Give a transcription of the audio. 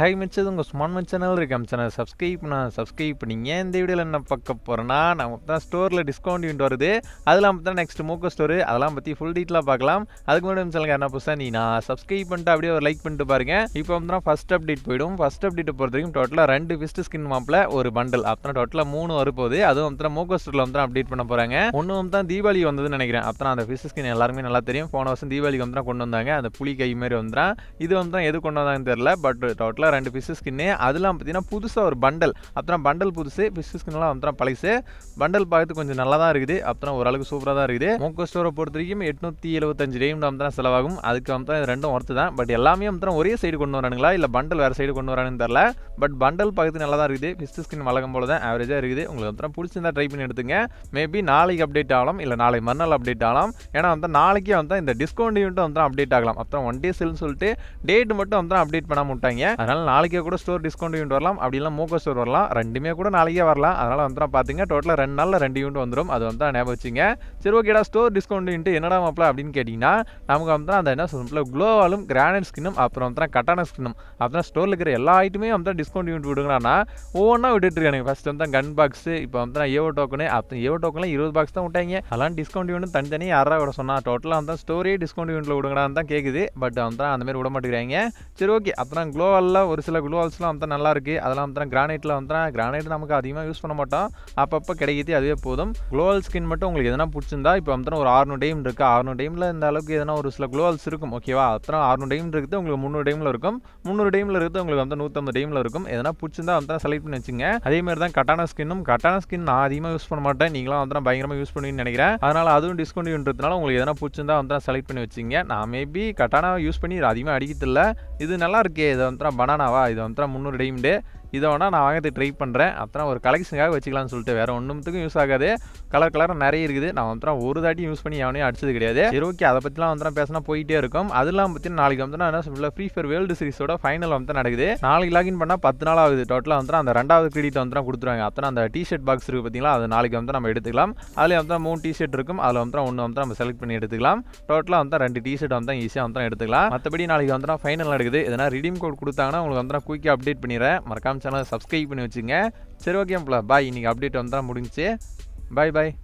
Hi மிச்சது உங்கள் smart channel இருக்கு. நம்ம சேனல் சப்ஸ்கிரைப் நான் சப்ஸ்கிரைப் பண்ணிங்க இந்த வீடியோவில் என்ன பார்க்க போகிறேன்னா நம்ம தான் ஸ்டோரில் டிஸ்கவுண்ட் யூனிட் வருது. அதெல்லாம் பார்த்தா நெக்ஸ்ட் மூக்கோ ஸ்டோரு அதெல்லாம் பற்றி ஃபுல் டீட்டெயிலாக பார்க்கலாம். அதுக்கு முன்னாடி நம்ம என்ன புதுசாக நீ நான் சப்ஸ்கிரைப் பண்ணிட்டு அப்படியே ஒரு லைக் பண்ணிட்டு பாருங்க. இப்போ வந்து ஃபஸ்ட் அப்டேட் போயிடும். ஃபஸ்ட் அப்டேட் பொறுத்த வரைக்கும் டோட்டலாக ரெண்டு ஃபிஸ்ட் ஸ்கின் மாப்பில் ஒரு பண்டல் அப்புறம் டோட்டலாக மூணு வரப்போகுது. அதுவும் வந்து மோக்கோ ஸ்டோரில் வந்து அப்டேட் பண்ண போகிறாங்க ஒன்று வந்து தான் தீபாவளி வந்ததுன்னு நினைக்கிறேன். அப்புறம் அந்த ஃபிஸ்ட் ஸ்கின் எல்லாருமே நல்லா தெரியும். போன வருஷம் தீபாவளிக்கு வந்து கொண்டு வந்தாங்க. அந்த புலி கை மாதிரி வந்துடும் இது வந்து தான் எது கொண்டு வந்தாங்கன்னு தெரியல பட் டோட்டலாக ரெண்டு பிசு ஸ்கின்னு அதெல்லாம் பார்த்தீங்கன்னா புதுசாக ஒரு பண்டல் அப்புறம் பண்டல் புதுசு பிசு ஸ்கின்லாம் வந்து பழசு. பண்டல் பார்த்து கொஞ்சம் நல்லா தான் இருக்குது. அப்புறம் ஓரளவுக்கு சூப்பராக தான் இருக்குது. மோக்கோ ஸ்டோரை பொறுத்த வரைக்கும் எட்நூற்றி எழுபத்தஞ்சு டைம் வந்து தான் செலவாகும். அதுக்கு வந்து இது ரெண்டும் ஒர்த்து தான். பட் எல்லாமே வந்து ஒரே சைடு கொண்டு வரானுங்களா? இல்லை பண்டல் வேறு சைடு கொண்டு வரானுன்னு தெரில பட் பண்டல் பார்த்து நல்லா தான் இருக்குது. பிசு ஸ்கின் வழக்கம் போல தான் ஆவரேஜாக இருக்குது. உங்களுக்கு வந்து பிடிச்சிருந்தா ட்ரை பண்ணி எடுத்துங்க. மேபி நாளைக்கு அப்டேட் ஆகலாம். இல்லை நாளை மறுநாள் அப்டேட் ஆகலாம். ஏன்னா வந்து நாளைக்கே வந்து இந்த டிஸ்கவுண்ட் யூனிட் வந்து அப்டேட் ஆகலாம். அப்புறம் ஒன் டே செல்னு சொல்லிட்டு டேட் மட்டும் வந்து அப்டேட் பண்ணாம விட்டாங்க. அதனால் நாளைக்கே கூட ஸ்டோர் டிஸ்கவுண்ட் யூனிட் வரலாம். அப்படி இல்லை மோக்கோ ஸ்டோர் வரலாம். ரெண்டுமே கூட நாளைக்கே வரலாம். அதனால் வந்து பார்த்துங்க டோட்டலாக ரெண்டு நாளில் ரெண்டு யூனிட் வந்துடும் அது வந்து ஞாபகம் வச்சுங்க. சரி ஓகேடா ஸ்டோர் டிஸ்கவுண்ட் யூனிட் என்னடா மாப்பிள அப்படின்னு கேட்டிங்கன்னா நமக்கு வந்து அந்த என்ன சொல்ல க்ளோவாலும் கிரானைட் ஸ்கின்னும் அப்புறம் வந்து கட்டான ஸ்கின்னும் அப்புறம் ஸ்டோரில் இருக்கிற எல்லா ஐட்டமே வந்து டிஸ்கவுண்ட் யூனிட் விடுங்களான்னா ஒவ்வொன்றா விட்டுட்டு இருக்கானுங்க. ஃபர்ஸ்ட் வந்து கன் பாக்ஸ் இப்போ வந்து ஏவோ டோக்கனு அப்புறம் ஏவோ டோக்கனில் இருபது பாக்ஸ் தான் விட்டாங்க. அதெல்லாம் டிஸ்கவுண்ட் யூனிட் தனித்தனி யாரா விட சொன்னால் டோட்டலாக வந்து ஸ்டோரியே டிஸ்கவுண்ட் யூனிட்டில் விடுங்கடான்னு தான் கேட்குது பட் வந்து அந்த மாதிரி விட மாட்டேங்கிறாங்க. சரி ஓகே அப்புறம் க்ளோவாலில் ஒரு சில க்ளோவால்ஸ்லாம் வந்து நல்லா இருக்கு அதெல்லாம் வந்து கிரானைட்டில் வந்து கிரானைட் நமக்கு அதிகமாக யூஸ் பண்ண மாட்டோம். அப்பப்போ கிடைக்கிது அதுவே போதும். குளோவல் ஸ்கின் மட்டும் உங்களுக்கு எதனா பிடிச்சிருந்தா இப்போ வந்து ஒரு ஆறுநூறு டைம் இருக்குது ஆறுநூறு டைமில் இந்த அளவுக்கு எதனா ஒரு சில குளோவல்ஸ் இருக்கும். ஓகேவா அப்புறம் ஆறுநூறு டைம் இருக்குது உங்களுக்கு முந்நூறு டைமில் இருக்கும். முந்நூறு டைமில் இருக்குது உங்களுக்கு வந்து நூற்றம்பது டைமில் இருக்கும். எதனா பிடிச்சிருந்தா வந்து செலக்ட் பண்ணி வச்சுங்க. அதே மாதிரி தான் கட்டான ஸ்கின்னும் கட்டான ஸ்கின் நான் அதிகமாக யூஸ் பண்ண மாட்டேன். நீங்களாம் வந்து பயங்கரமாக யூஸ் பண்ணுவீங்கன்னு நினைக்கிறேன். அதனால் அதுவும் டிஸ்கவுண்ட்டுன்றதுனால உங்களுக்கு எதனா பிடிச்சிருந்தா வந்து செலக்ட் பண்ணி வச்சுங்க. நான் மேபி கட்டானா யூஸ் பண்ணி அதிகமாக அடிக்கிறதில்ல. இது நல்லா இருக்கே. இதை வந்து பனானாவா? இது வந்து முந்நூறு டே இதை வேணால் நான் வாங்கிறது ட்ரை பண்ணுறேன் அப்புறம் ஒரு கலெக்ஷனுக்காக வச்சுக்கலாம்னு சொல்லிட்டு வேறு ஒன்றுத்துக்கும் யூஸ் ஆகாது. கலர் கலராக நிறைய இருக்குது. நான் அப்புறம் ஒரு தாட்டி யூஸ் பண்ணி எவனையும் அடிச்சது கிடையாது. சரி ஓகே அதை பற்றிலாம் வந்து பேசினா போயிட்டே இருக்கும். அதெல்லாம் பற்றி நாளைக்கு வந்து என்ன சொல்ல ஃப்ரீ ஃபயர் வேர்ல்டு சீரிஸோட ஃபைனல் வந்து நடக்குது. நாளைக்கு லாகின் பண்ணால் பத்து நாள் ஆகுது டோட்டலாக வந்து அந்த ரெண்டாவது கிரெடிட் வந்து கொடுத்துருவாங்க. அப்புறம் அந்த டிஷர்ட் பாக்ஸ் இருக்குது பார்த்தீங்களா அது நாளைக்கு வந்து நம்ம எடுத்துக்கலாம். அதில் வந்து மூணு டிஷர்ட் இருக்கும். அதில் வந்து ஒன்று வந்து நம்ம செலக்ட் பண்ணி எடுத்துக்கலாம். டோட்டலாக வந்து ரெண்டு டிஷர்ட் வந்து ஈஸியாக வந்து எடுத்துக்கலாம். மற்றபடி நாளைக்கு வந்து ஃபைனல் நடக்குது. எதனா ரிடீம் கோட் கொடுத்தாங்கன்னா உங்களுக்கு வந்து குயிக்காக அப்டேட் பண்ணிடுறேன். மறக்காம சேனலை சப்ஸ்கிரைப் பண்ணி வச்சுங்க. சரி ஓகே பாய் இன்றைக்கி அப்டேட் வந்தால் முடிஞ்சுச்சு. பாய் பாய்.